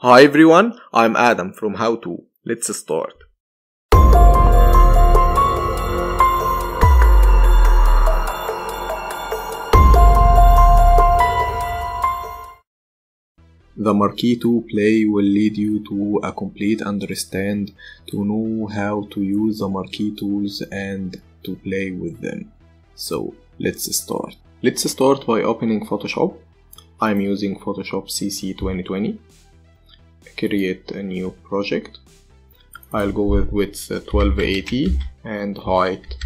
Hi everyone, I'm Adam from How To. Let's start. The Marquee 2 play will lead you to a complete understand to know how to use the Marquee tools and to play with them. So let's start. Let's start by opening Photoshop. I'm using Photoshop CC 2020. Create a new project. I'll go with width 1280 uh, and height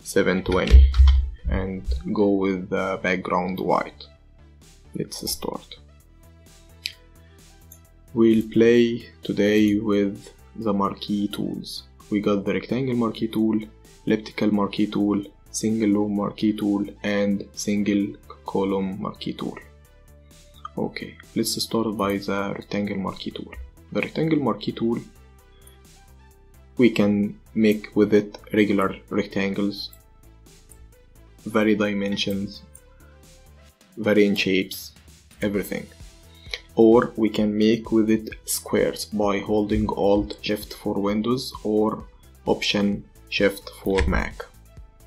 720 and go with the background white. Let's start. We'll play today with the marquee tools. We got the rectangle marquee tool, elliptical marquee tool, single row marquee tool, and single column marquee tool. Okay, let's start by the rectangle marquee tool. The rectangle marquee tool, we can make with it regular rectangles, vary dimensions, varying shapes, everything. Or we can make with it squares by holding alt shift for windows or option shift for mac.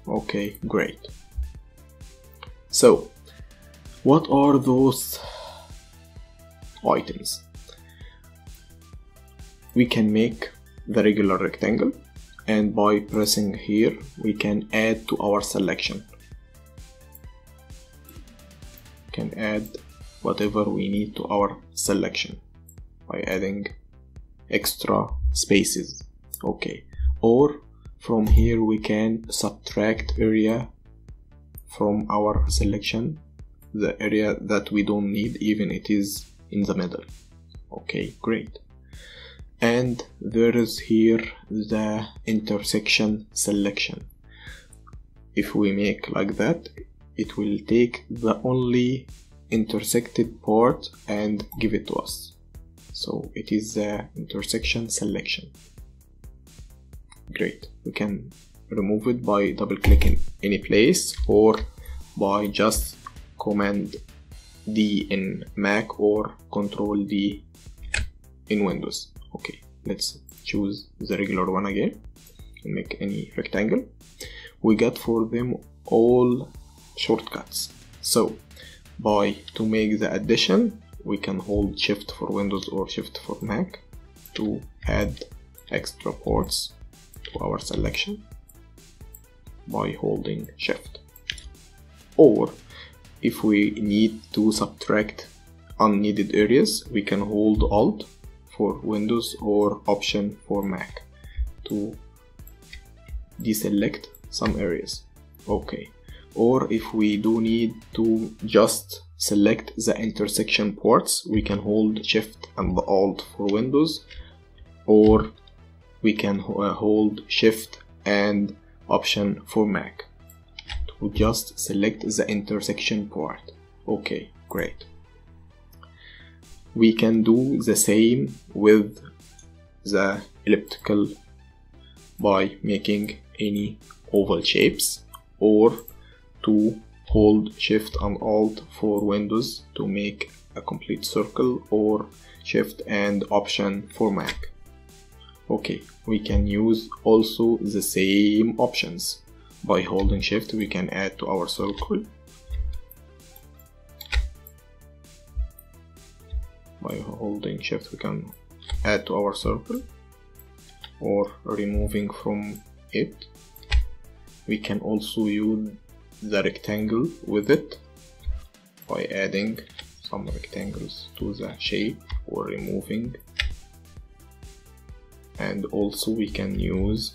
Okay great. So what are those items. We can make the regular rectangle and by pressing here we can add to our selection. Can add whatever we need to our selection by adding extra spaces. Okay. Or from here we can subtract area from our selection the area that we don't need even it is in the middle. Okay great. And there is here the intersection selection? If we make like that it will take the only intersected part and give it to us. So it is the intersection selection. Great. We can remove it by double clicking any place or by just command D in Mac or control D in Windows. Okay let's choose the regular one again and make any rectangle. We got for them all shortcuts. So by to make the addition we can hold shift for windows or shift for mac to add extra ports to our selection by holding shift. Or if we need to subtract unneeded areas we can hold alt for windows or option for mac to deselect some areas. Okay. Or if we do need to just select the intersection ports we can hold shift and alt for windows. Or we can uh, hold shift and option for mac to just select the intersection part. Okay great. We can do the same with the elliptical by making any oval shapes or to hold shift and alt for windows to make a complete circle or shift and option for mac. Okay we can use also the same options by holding shift we can add to our circle. By holding shift we can add to our circle. Or removing from it we can also use the rectangle with it. By adding some rectangles to the shape or removing. And also we can use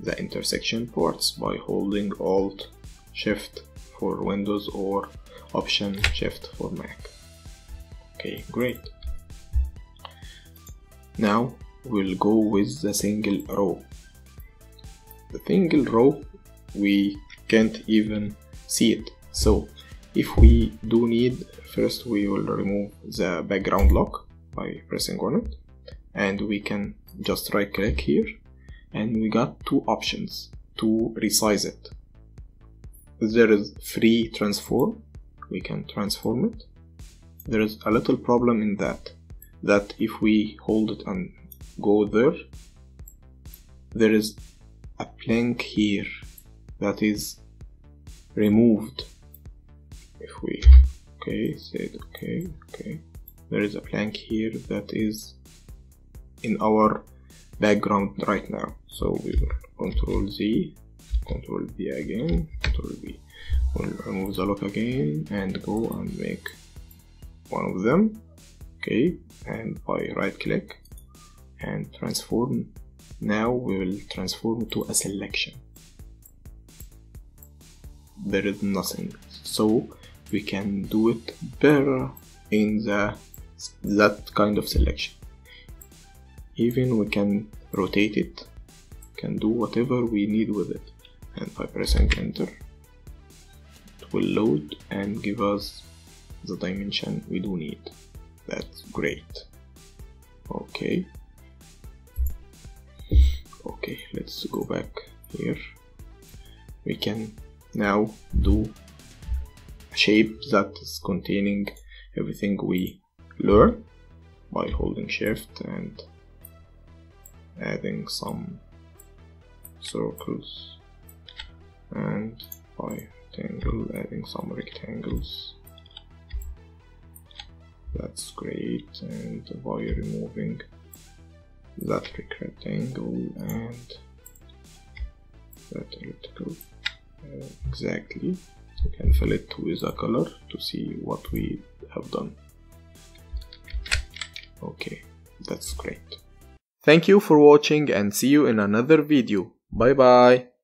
the intersection ports by holding alt shift for windows or option shift for mac. Okay great. Now we'll go with the single row. The single row we can't even see it. So if we do need first we will remove the background lock by pressing on it. And we can just right click here and we got two options to resize it. There is free transform we can transform it. There is a little problem in that that if we hold it and go there there is a plank here that is removed. If we okay said okay okay. There is a plank here that is in our background right now. So we will control Z control V again control V we'll remove the lock again and go and make one of them. Okay and by right click and transform. Now we will transform to a selection. There is nothing. So we can do it better in the that kind of selection even we can rotate it can do whatever we need with it. And by pressing enter it will load and give us the dimension we do need. That's great. Okay. Okay let's go back here. We can now do a shape that is containing everything we learn by holding shift and adding some circles. And by rectangle adding some rectangles. That's great. And by removing that rectangle and that elliptical uh, exactly we can fill it with a color to see what we have done. Okay that's great thank you for watching and see you in another video. Bye bye